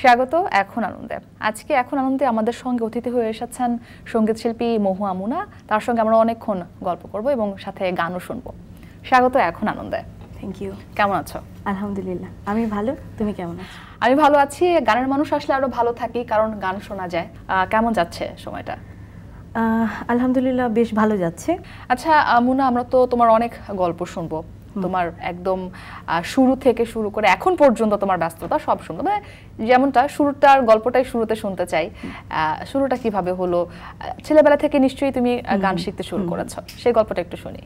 স্বাগত এখন আনন্দে। আজকে এখন আনন্দে আমাদের সঙ্গে অতিথি হয়ে এসেছেন সংগীত শিল্পী মহু আমুনা তার সঙ্গে আমরা অনেকক্ষণ গল্প করব এবং সাথে গানও শুনব। স্বাগত এখন আনন্দে। থ্যাংক ইউ কেমন আছো? আলহামদুলিল্লাহ। আমি ভালো? তুমি কেমন আছো? আমি ভালো আছি। গানের মানুষ আসলে আরও ভালো থাকি কারণ গান শোনা যায়। কেমন যাচ্ছে সময়টা? আলহামদুলিল্লাহ বেশ ভালো যাচ্ছে। আচ্ছা মুনা আমরা তো তোমার অনেক গল্প শুনব। তোমার একদম শুরু থেকে শুরু করে এখন পর্যন্ত তোমার ব্যস্ততা সব শুনব। মানে যেমনটা শুরুটার গল্পটাই শুরুতে শুনতে চাই শুরুটা কীভাবে হলো? ছেলেবেলা থেকে নিশ্চয়ই তুমি গান শিখতে শুরু করেছ সেই গল্পটা একটু শুনি।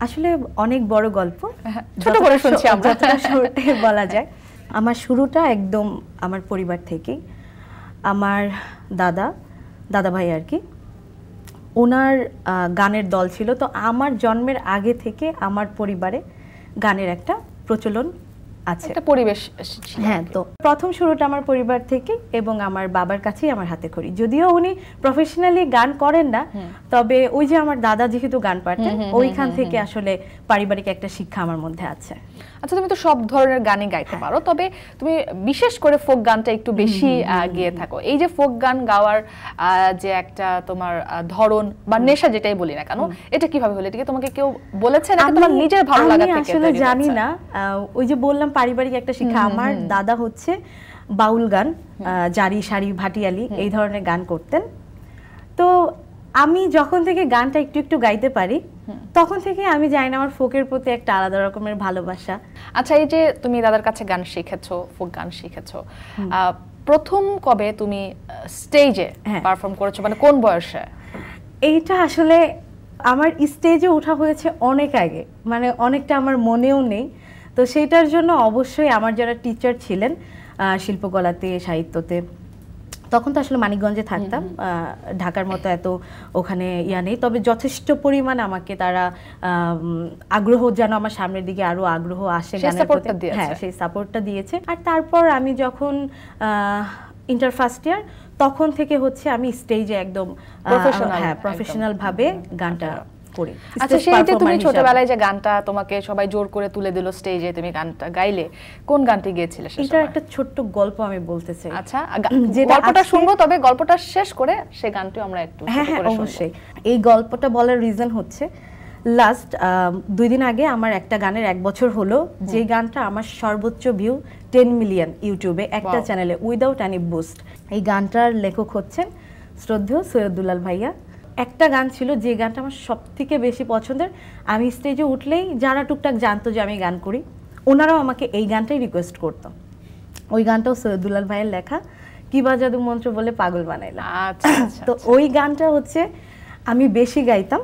আসলে অনেক বড় গল্প। ছোট করে শুনছি আমরা। শর্টে বলা যায়। আমার শুরুটা একদম আমার পরিবার থেকেই। আমার দাদা দাদা ভাই আর কি। ওনার গানের দল ছিল। তো আমার জন্মের আগে থেকে আমার পরিবারে গানের একটা প্রচলন আছে। একটা পরিবেশ হ্যাঁ তো প্রথম শুরুটা আমার পরিবার থেকে এবং আমার বাবার কাছেই আমার হাতে করি যদিও উনি প্রফেশনালি গান করেন না তবে ওই যে আমার দাদা যেহেতু গান পারতেন ওইখান থেকে আসলে পারিবারিক একটা শিক্ষা আমার মধ্যে আছে। আচ্ছা তুমি তো সব ধরনের গানই গাইতে পারো তবে তুমি বিশেষ করে ফোক গানটা একটু বেশি গেয়ে থাকো। এই যে ফোক গান গাওয়ার যে একটা তোমার ধরন বা নেশা যেটাই বলি না কেন এটা কীভাবে হলো? এটা কি তোমাকে কেউ বলেছে নাকি? তোমার নিজের ভালো লাগা থেকে আসলে জানি না। ওই যে বললাম পারিবারিক একটা শিক্ষা আমার দাদা হচ্ছে বাউল গান জারি সারি ভাটিয়ালি এই ধরনের গান করতেন। তো আমি যখন থেকে গানটা একটু একটু গাইতে পারি তখন থেকে আমি জানি না আমার ফোকের প্রতি একটা আলাদা রকমের ভালোবাসা। আচ্ছা এই যে তুমি দাদার কাছে গান শিখেছো ফোক গান শিখেছো প্রথম কবে তুমি স্টেজে হ্যাঁ। পারফর্ম করেছ? মানে কোন বয়সে? এইটা আসলে আমার স্টেজে ওঠা হয়েছে অনেক আগে। মানে অনেকটা আমার মনেও নেই। তো সেইটার জন্য অবশ্যই আমার যারা টিচার ছিলেন শিল্পকলাতে সাহিত্যতে তখন তো আসলে মানিকগঞ্জে থাকতাম। ঢাকার মতো এত ওখানে ইয়া নেই। তবে যথেষ্ট পরিমাণ আমাকে তারা আগ্রহ যেন আমার সামনের দিকে আরও আগ্রহ আসে। হ্যাঁ সেই সাপোর্টটা দিয়েছে। আর তারপর আমি যখন ইন্টার ফার্স্ট ইয়ার তখন থেকে হচ্ছে আমি স্টেজে একদম হ্যাঁ একদম। প্রফেশনাল ভাবে গানটা করি। আচ্ছা সেই যে তুমি ছোটবেলায় যে গানটা তোমাকে সবাই জোর করে তুলে দিল স্টেজে তুমি গানটা গাইলে কোন গানটি গেয়েছিলে সময়? একটা ছোট্ট গল্প আমি বলতে চাই। আচ্ছা গল্পটা শুনব তবে গল্পটা শেষ করে গানটিও আমরা একটু হ্যাঁ হ্যাঁ অবশ্যই। এই গল্পটা বলার রিজন হচ্ছে লাস্ট দুই দিন আগে আমার একটা গানের এক বছর হলো যে গানটা আমার সর্বোচ্চ ভিউ টেন মিলিয়ন ইউটিউবে একটা চ্যানেলে উইদাউট এনি বুস্ট এই গানটার লেখক হচ্ছেন শ্রদ্ধেয় সৈয়দুল্লাল ভাইয়া। একটা গান ছিল যে গানটা আমার সব থেকে বেশি পছন্দের। আমি স্টেজে উঠলেই যারা টুকটাক জানতো যে আমি গান করি ওনারাও আমাকে এই গানটাই রিকোয়েস্ট করতো। ওই গানটাও সৈয়দুল্লাল ভাইয়ের লেখা কি বা জাদু মন্ত্র বলে পাগল বানাইলাম। আচ্ছা আচ্ছা তো ওই গানটা হচ্ছে আমি বেশি গাইতাম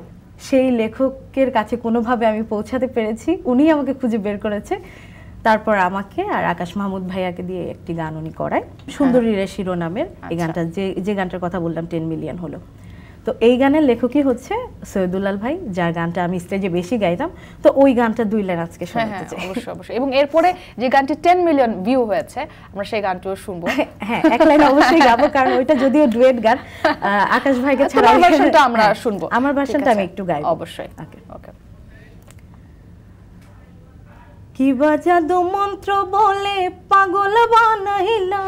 সেই লেখকের কাছে কোনোভাবে আমি পৌঁছাতে পেরেছি উনি আমাকে খুঁজে বের করেছে। তারপর আমাকে আর আকাশ মাহমুদ ভাইয়াকে দিয়ে একটি গান উনি করায় সুন্দরী রে শিরোনামের এই আচ্ছা। গানটা যে যে গানটার কথা বললাম টেন মিলিয়ন হলো। তো এই গানের লেখকই হচ্ছে সৈয়দুল্লাল ভাই যার গানটা আমি স্টেজে বেশি গাইতাম। তো ওই গানটা দুই লাইন আজকে হ্যাঁ শোনাতে হ্যাঁ চাই। অবশ্যই অবশ্যই। এবং এরপরে যে গানটি টেন মিলিয়ন ভিউ হয়েছে আমরা সেই গানটিও শুনব। হ্যাঁ এক লাইন অবশ্যই গাবো কারণ ওইটা যদিও ডুয়েট গান আকাশ ভাইকে ছাড়া ভার্সনটা আমরা হ্যাঁ, শুনব। আমার ভার্সনটা আমি একটু গাইবো। অবশ্যই। Okay. ওকে। কি বা জাদু মন্ত্র বলে পাগল বানাইলা?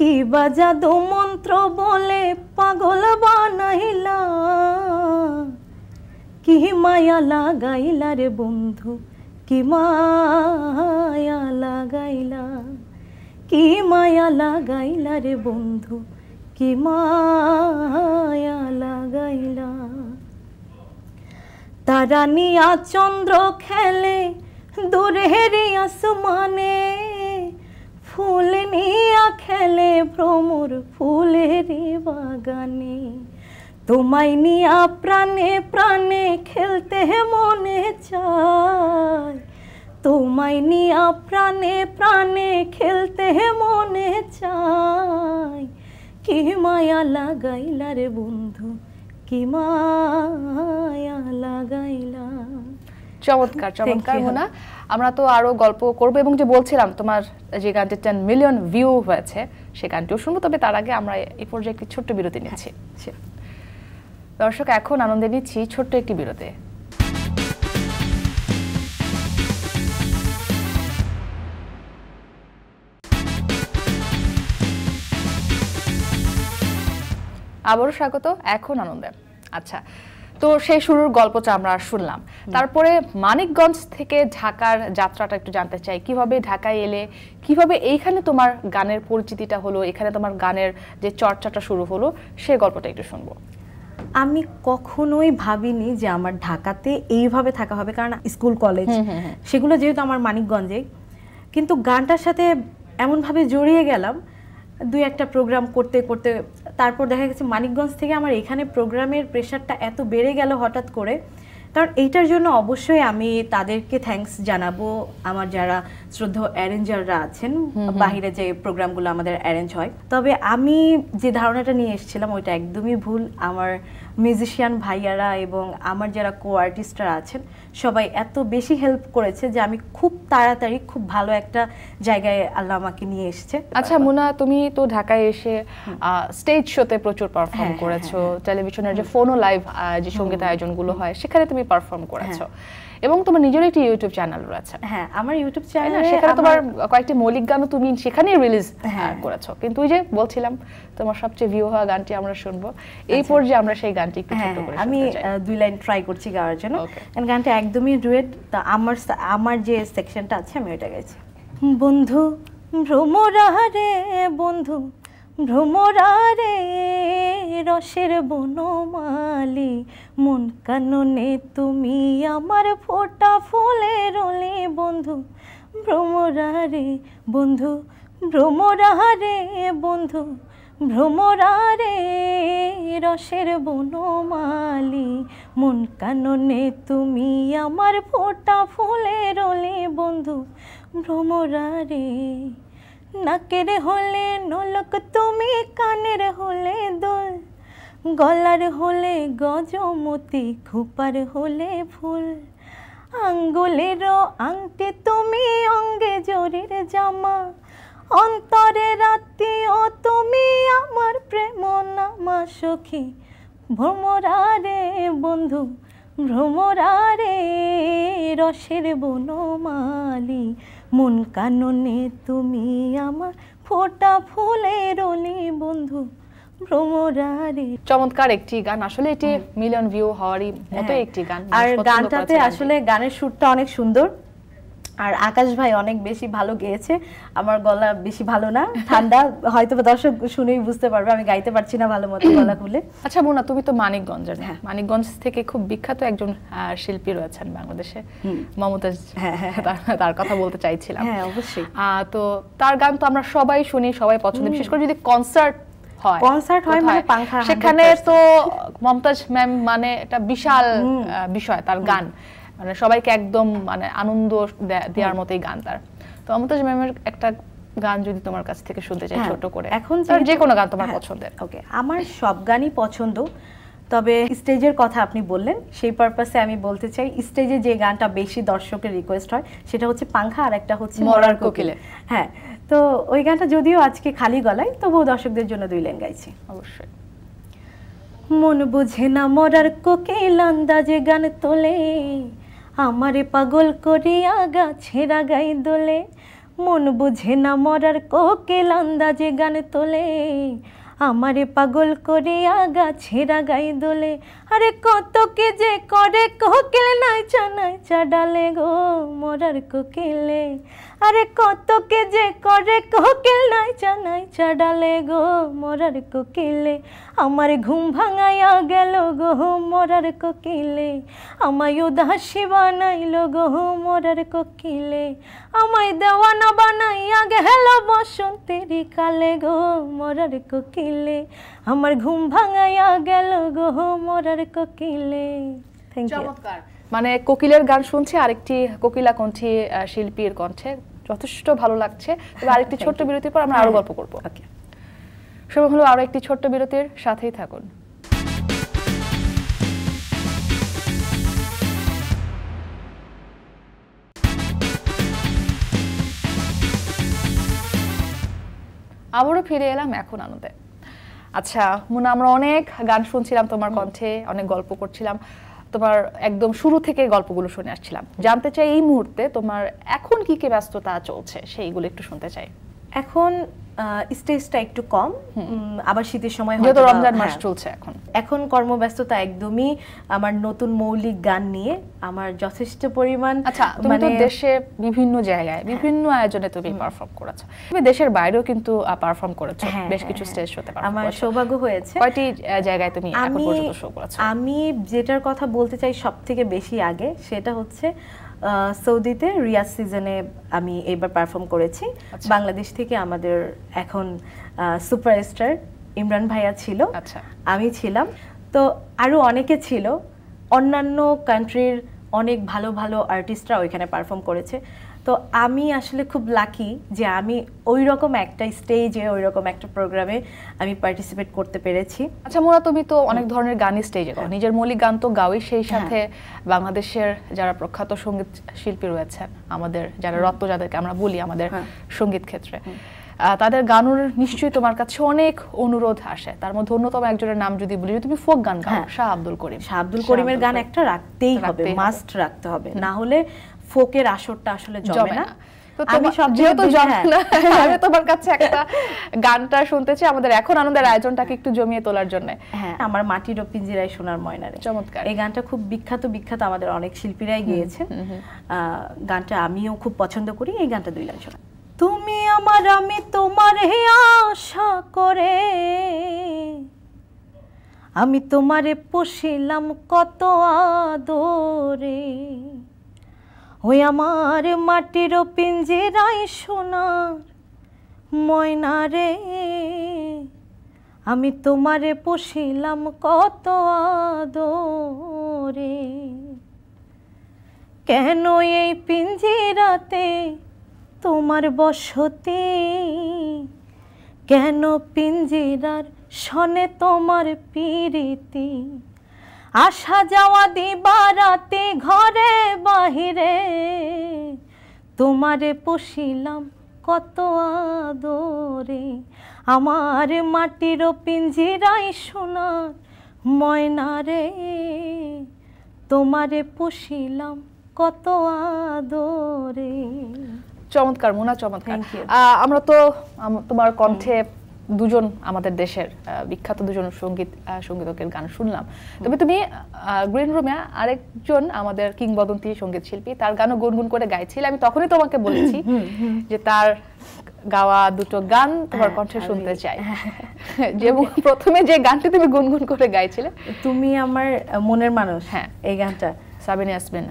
কি বা জাদু মন্ত্র বলে পাগল বানাইলা? কি মায়া লাগাইলা রে বন্ধু, কি মায়া লাগাইলা? কি মায়া লাগাইলা রে বন্ধু, কি মায়া লাগাইলা? তারা নিয়া চন্দ্র খেলে দূরের আসমানে ফুল নিয়া খেলে ভ্রমর ফুলের বাগানে। তোমায় নিয়া প্রাণে প্রাণে খেলতে মনে চায়। তোমায় নিয়া প্রাণে প্রাণে খেলতে মনে চায়। কি মায়া লাগাইলা রে বন্ধু, কি লাগাইলা চমৎকার চমৎকার মোনা। আমরা তো আরও গল্প করব এবং যে বলছিলাম তোমার যে গানটি টেন মিলিয়ন ভিউ হয়েছে সে গানটিও শুনব তবে তার আগে আমরা এই পর্যায়ে একটি ছোট্ট বিরতি হ্যাঁ। নিচ্ছি। দর্শক এখন আনন্দে নিচ্ছি ছোট্ট একটি বিরতি। আবারও স্বাগত এখন আনন্দে। আচ্ছা তো সেই শুরুর গল্পটা আমরা শুনলাম। তারপরে মানিকগঞ্জ থেকে ঢাকার যাত্রাটা একটু জানতে চাই। কীভাবে ঢাকায় এলে কীভাবে এইখানে তোমার গানের পরিচিতিটা হলো এখানে তোমার গানের যে চর্চাটা শুরু হলো সেই গল্পটা একটু শুনব। আমি কখনোই ভাবিনি যে আমার ঢাকাতে এইভাবে থাকা হবে কারণ স্কুল কলেজ সেগুলো যেহেতু আমার মানিকগঞ্জে। কিন্তু গানটার সাথে এমনভাবে জড়িয়ে গেলাম দুই একটা প্রোগ্রাম করতে করতে তারপর দেখা গেছে মানিকগঞ্জ থেকে আমার এখানে প্রোগ্রামের প্রেশারটা এত বেড়ে গেল হঠাৎ করে। কারণ এইটার জন্য অবশ্যই আমি তাদেরকে থ্যাংকস জানাব। আমার যারা শ্রদ্ধ অ্যারেঞ্জাররা আছেন বাহিরে যে প্রোগ্রামগুলো আমাদের অ্যারেঞ্জ হয়। তবে আমি যে ধারণাটা নিয়ে এসেছিলাম ওইটা একদমই ভুল। আমার মিউজিশিয়ান ভাইয়ারা এবং আমার যারা কো আর্টিস্টরা আছেন সবাই এত বেশি হেল্প করেছে যে আমি খুব তাড়াতাড়ি খুব ভালো একটা জায়গায় আল্লাহ আমাকে নিয়ে এসেছে। আচ্ছা মুনা তুমি তো ঢাকায় এসে স্টেজ শোতে প্রচুর পারফর্ম হ্যাঁ, হ্যাঁ, করেছ টেলিভিশনের যে ফোনো লাইভ যে সংগীত আয়োজনগুলো হয় সেখানে তুমি পারফর্ম করেছ। এবং তোমার নিজের একটি ইউটিউব চ্যানেল রয়েছে। হ্যাঁ আমার ইউটিউব চ্যানেল সেখানে তোমার কয়েকটি মৌলিক গানও তুমি সেখানেই রিলিজ হ্যাঁ। করেছ। কিন্তু ওই যে বলছিলাম তোমার সবচেয়ে ভিউ হওয়া গানটি আমরা শুনব। এই পর্যায়ে আমরা সেই গানটি একটু হ্যাঁ ছোট করে আমি দুই লাইন ট্রাই করছি গাওয়ার জন্য. কারণ গানটা একদমই ডুয়েট তা আমার আমার যে সেকশনটা আছে আমি ওটা গাইছি। বন্ধু ভ্রমরারে বন্ধু ভ্রমরারে রসের বনমালি, মন কাননে তুমি আমার ফোটা ফুলের রলে বন্ধু। ভ্রমরারে বন্ধু ভ্রমরারে বন্ধু, ভ্রমরারে রসের বনমালি, মন কাননে তুমি আমার ফোটা ফুলের রলে বন্ধু। ভ্রমরারে নাকের হলে নলক, তুমি কানের হলে দোল। গলার হলে গজমতি, খোপার হলে ফুল। আঙ্গুলের আংটি, তুমি অঙ্গে জরির জামা। অন্তরে রাতি, ও তুমি আমার প্রেম নামা সখী। ভ্রমরারে বন্ধু, ভ্রমরারে রসের বনমালি। মন কাননে তুমি আমার ফোটা ফুলের বন্ধু চমৎকার একটি গান আসলে এটি মিলিয়ন ভিউ হওয়ারই মতো হ্যাঁ। একটি গান আর গানটাতে আসলে গানের সুরটা অনেক সুন্দর। আর আকাশ ভাই অনেক বেশি ভালো গেয়েছে। আমার গলা বেশি ভালো না ঠান্ডা। হয়তো দর্শক শুনেই বুঝতে পারবে আমি গাইতে পারছি না ভালো মতো গলা খুলে। আচ্ছা মোনা তুমি তো মানিকগঞ্জের মানিকগঞ্জ থেকে খুব বিখ্যাত একজন শিল্পী রয়েছেন বাংলাদেশে। মমতাজ হ্যাঁ, হ্যাঁ, তার- তার কথা বলতে চাইছিলাম। হ্যাঁ অবশ্যই। তো তার গান তো আমরা সবাই শুনি সবাই পছন্দ। বিশেষ করে যদি কনসার্ট হয় Concert হয় মানে পাংখা সেখানে তো মমতাজ ম্যাম মানে একটা বিশাল বিষয় তার গান। মানে সবাইকে একদম মানে আনন্দ দেওয়ার মতোই গান তার। তো মমতাজ ম্যামের একটা গান যদি তোমার কাছ থেকে শুনতে চাই হ্যাঁ, ছোট করে। এখন তার যে কোনো গান তোমার হ্যাঁ, পছন্দের। ওকে আমার সব গানই পছন্দ তবে স্টেজের কথা আপনি বললেন সেই পারপাসে আমি বলতে চাই স্টেজে যে গানটা বেশি দর্শকের রিকোয়েস্ট হয় সেটা হচ্ছে পাংখা আর একটা হচ্ছে মরার। কোকিলে। হ্যাঁ তো ওই গানটা যদিও আজকে খালি গলায় তবুও দর্শকদের জন্য দুই লাইন গাইছি। অবশ্যই। মন বুঝে না মরার কোকিল আন্দাজে গান তোলে। আমারে পাগল করে আগা ছেঁড়া গাই দোলে। মন বুঝে না মরার কোকেল আন্দাজে গান তোলে। আমারে পাগল করে আগা ছেঁড়া গাই দোলে। আরে কত কে যে করে কোকিল নাইচা নাইচা ডালে গো মরার কোকিলে। আরে কত কে যে করে কোকিল নাইচা নাইচা ডালে গো মরার কোকিলে। আমার ঘুম ভাঙাইয়া গেল গো মরার কোকিলে। আমায় উদাসী বানাইল গো মরার কোকিলে। আমায় দেওয়ানা বানাইয়া গেল বসন্তের কালে গো মরার কোকিলে। আমার ঘুম ভাঙাইয়া গেল গো মরার কোকিলে। থ্যাংক ইউ চমৎকার। মানে কোকিলের গান শুনছি আরেকটি কোকিলা কণ্ঠী শিল্পীর কণ্ঠে। যথেষ্ট ভালো লাগছে। তবে আরেকটি ছোট্ট বিরতির পর আমরা আরও গল্প করব। ওকে শুরু হলো আরও একটি ছোট্ট বিরতির সাথেই থাকুন। আবারও ফিরে এলাম এখন আনন্দে। আচ্ছা মুনা আমরা অনেক গান শুনছিলাম তোমার কণ্ঠে অনেক গল্প করছিলাম। তোমার একদম শুরু থেকে গল্পগুলো শুনে আসছিলাম। জানতে চাই এই মুহূর্তে তোমার এখন কি কি ব্যস্ততা চলছে সেইগুলো একটু শুনতে চাই। এখন স্টেজটা একটু কম। আবার শীতের সময় হয়তোবা- রমজান মাস হ্যাঁ। চলছে এখন। এখন কর্মব্যস্ততা একদমই আমার নতুন মৌলিক গান নিয়ে আমার যথেষ্ট পরিমাণ আচ্ছা তুমি তো দেশে বিভিন্ন জায়গায় বিভিন্ন আয়োজনে তুমি পারফর্ম করেছ। তুমি দেশের বাইরেও কিন্তু পারফর্ম করেছ। হ্যাঁ, বেশ হ্যাঁ, কিছু হ্যাঁ। স্টেজ শোতে পারফর্ম আমার সৌভাগ্য হয়েছে। কয়টি জায়গায় তুমি এখন আমি পর্যন্ত শো করেছ? আমি যেটার কথা বলতে চাই সব থেকে বেশি আগে সেটা হচ্ছে সৌদিতে রিয়াজ সিজনে আমি এবার পারফর্ম করেছি। আচ্ছা। বাংলাদেশ থেকে আমাদের এখন সুপারস্টার ইমরান ভাইয়া ছিল। আচ্ছা। আমি ছিলাম। তো আরও অনেকে ছিল। অন্যান্য কান্ট্রির অনেক ভালো ভালো আর্টিস্টরা ওইখানে পারফর্ম করেছে। তো আমি আসলে খুব লাকি যে আমি ওই রকম একটা স্টেজে ওই রকম একটা প্রোগ্রামে আমি পার্টিসিপেট করতে পেরেছি। আচ্ছা মোরা তুমি তো অনেক ধরনের গানই স্টেজে গাও। নিজের মৌলিক গান তো গাওই সেই হ্যাঁ। সাথে বাংলাদেশের যারা প্রখ্যাত সংগীত শিল্পী রয়েছেন আমাদের যারা রত্ন যাদেরকে আমরা বলি আমাদের হ্যাঁ। সংগীত ক্ষেত্রে তাদের গানের নিশ্চয়ই তোমার কাছে অনেক অনুরোধ আসে। তার মধ্যে অন্যতম একজনের নাম যদি বলি তুমি ফোক গান গাও হ্যাঁ। শাহ আব্দুল করিম। শাহ আব্দুল করিমের গান একটা রাখতেই হবে। মাস্ট রাখতে হবে। না হলে ফোকের আসরটা আসলে জমে না। আমি তোমার- হ্যাঁ। কাছে একটা গানটা শুনতে চাই আমাদের এখন আনন্দের আয়োজনটাকে একটু জমিয়ে তোলার জন্য। হ্যাঁ আমার মাটির পিঞ্জিরায় সোনার ময়নারে। চমৎকার। এই গানটা খুব বিখ্যাত বিখ্যাত আমাদের অনেক শিল্পীরাই গিয়েছেন। আহ, গানটা আমিও খুব পছন্দ করি এই গানটা দুই লাইন শোনা। তুমি আমার আমি তোমার হে আশা করে আমি তোমারে পশিলাম কত আদরে। ওই আমার মাটির পিঞ্জিরায় সোনার ময়না রে। আমি তোমারে পুষিলাম কত আদরে। কেন এই পিঞ্জিরাতে তোমার বসতি? কেন পিঞ্জিরার শনে তোমার পিরিতি? আসা যাওয়া দিবা রাতে ঘরে বাহিরে। তোমারে পুষিলাম কত আদরে। আমার মাটির পিঞ্জিরাই সোনার ময়না রে। তোমারে পুষিলাম কত আদরে। চমৎকার মোনা চমৎকার। আমরা তো তোমার কণ্ঠে দুজন আমাদের দেশের বিখ্যাত দুজন সংগীত সঙ্গীতকের গান শুনলাম। তবে তুমি গ্রিন রুমে আরেকজন আমাদের কিংবদন্তি সংগীত শিল্পী তার গানও গুনগুন করে গাইছিলে। আমি তখনই তোমাকে বলেছি যে তার গাওয়া দুটো গান তোমার হ্যাঁ, কণ্ঠে শুনতে চাই। যে প্রথমে যে গানটি তুমি গুনগুন করে গাইছিলে। তুমি আমার মনের মানুষ হ্যাঁ। এই গানটা। সাবিনা ইয়াসমিন।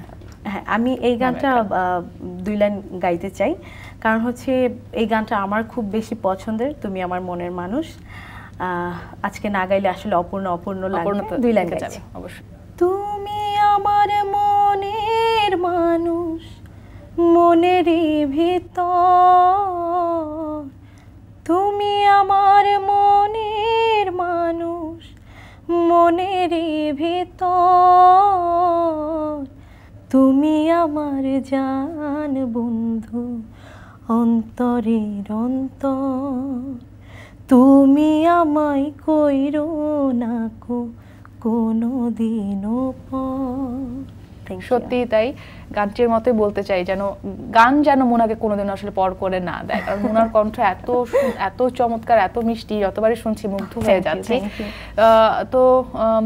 হ্যাঁ আমি এই গানটা দুই লাইন গাইতে চাই। কারণ হচ্ছে এই গানটা আমার খুব বেশি পছন্দের তুমি আমার মনের মানুষ। আজকে না গাইলে আসলে অপূর্ণ অপূর্ণ লাগবে দুই লাইন গাইছি। অবশ্যই। তুমি আমার মনের মানুষ মনের ভিতর। তুমি আমার মনের মানুষ মনের ভিতর। তুমি আমার জান বন্ধু অন্তরের অন্তর তুমি আমায় কইরো না কো কোনো দিনও পর. সত্যি তাই গানটির মতোই বলতে চাই যেন গান যেন মোনাকে কোনোদিন আসলে পর করে না দেয়। কারণ মোনার কণ্ঠ এত এত চমৎকার এত মিষ্টি যতবারই শুনছি মুগ্ধ হয়ে যাচ্ছি। তো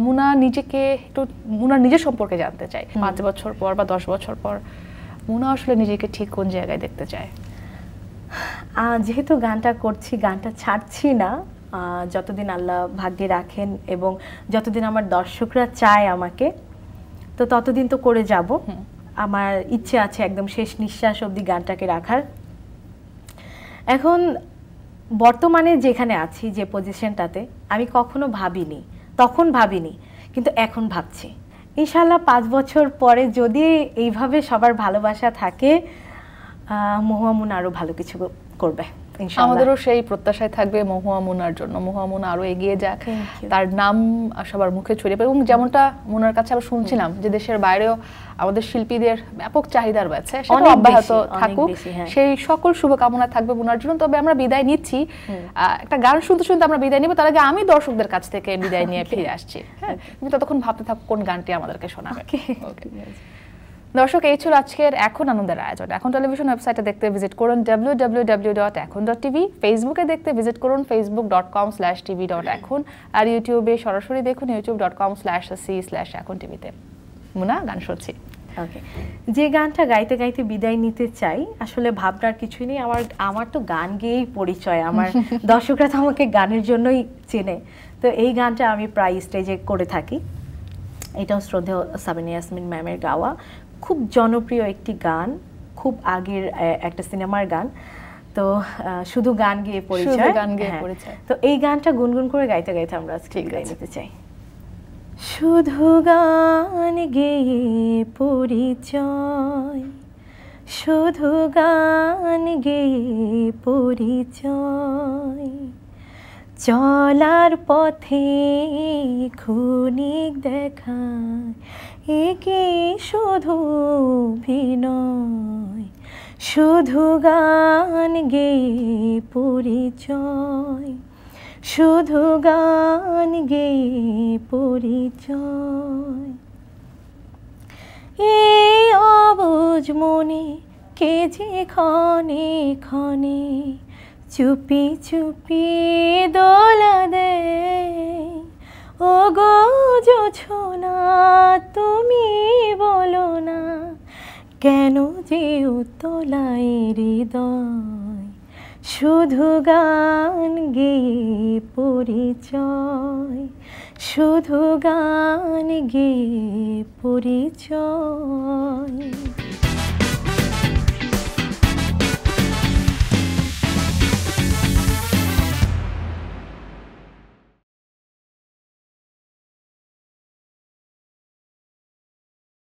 মুনা নিজেকে একটু মুনার নিজের সম্পর্কে জানতে চাই পাঁচ বছর পর বা দশ বছর পর মুনা আসলে নিজেকে ঠিক কোন জায়গায় দেখতে চায়? আহ, যেহেতু গানটা করছি গানটা ছাড়ছি না আহ, যতদিন আল্লাহ ভাগ্যে রাখেন এবং যতদিন আমার দর্শকরা চায় আমাকে তো ততদিন তো করে যাব। আমার ইচ্ছে আছে একদম শেষ নিঃশ্বাস অবধি গানটাকে রাখার। এখন বর্তমানে যেখানে আছি যে পজিশনটাতে আমি কখনো ভাবিনি তখন ভাবিনি কিন্তু এখন ভাবছি। ইনশাল্লাহ পাঁচ বছর পরে যদি এইভাবে সবার ভালোবাসা থাকে আহ, মহুয়ামুন আরও ভালো কিছু করবে। আমাদেরও সেই প্রত্যাশায় থাকবে মহুয়া মুনার জন্য। মহুয়া মুনা আরও এগিয়ে যাক তার নাম সবার মুখে ছড়িয়ে পড়ে। এবং যেমনটা মুনার কাছে আমরা শুনছিলাম যে দেশের বাইরেও আমাদের শিল্পীদের ব্যাপক চাহিদা রয়েছে সেটা অব্যাহত থাকুক। হ্যাঁ। সেই সকল শুভকামনা থাকবে মুনার জন্য। তবে আমরা বিদায় নিচ্ছি। আহ, একটা গান শুনতে শুনতে আমরা বিদায় নিব। তার আগে আমি দর্শকদের কাছ থেকে বিদায় নিয়ে ফিরে আসছি। হ্যাঁ তুমি ততক্ষণ ভাবতে থাকো কোন গানটি আমাদেরকে শোনাবে. দর্শক এই ছিল আজকের এখন আনন্দের আয়োজন। এখন টেলিভিশন ওয়েবসাইটে দেখতে ভিজিট করুন W W W dot Ekhon dot TV ফেসবুকে দেখতে ভিজিট করুন Facebook dot com slash TV dot Ekhon আর ইউটিউবে সরাসরি দেখুন YouTube dot com slash C slash Ekhon টিভিতে মুনা গান শুনছি। ওকে যে গানটা গাইতে গাইতে বিদায় নিতে চাই আসলে ভাবনার কিছুই নেই। আমার আমার তো গান গেয়েই পরিচয়। আমার দর্শকরা তো আমাকে গানের জন্যই চেনে। তো এই গানটা আমি প্রায় স্টেজে করে থাকি। এটাও শ্রদ্ধেয় সাবিনা ইয়াসমিন ম্যামের গাওয়া। খুব জনপ্রিয় একটি গান খুব আগের একটা সিনেমার গান। তো শুধু গান গেয়ে পরিচয়। গান গেয়ে হ্যাঁ। পরিচয়। তো এই গানটা গুনগুন করে গাইতে গাইতে আমরা আজকে বিদায় নিতে চাই। শুধু গান গেয়ে পরিচয়। শুধু গান গেয়ে পরিচয়। চলার পথে খুনিক দেখা একে শুধু বিনয় শুধু গান গেয়ে পরিচয়, শুধু গান গেয়ে পরিচয়। এই অবুজ মনে কে যে ক্ষণে ক্ষণে চুপি চুপি দোলা দে ও গো জোছনা, তুমি বলো না, কেন যে উতলাই হৃদয়? শুধু গান, গেয়ে পরিচয়। শুধু গান, গেয়ে পরিচয়।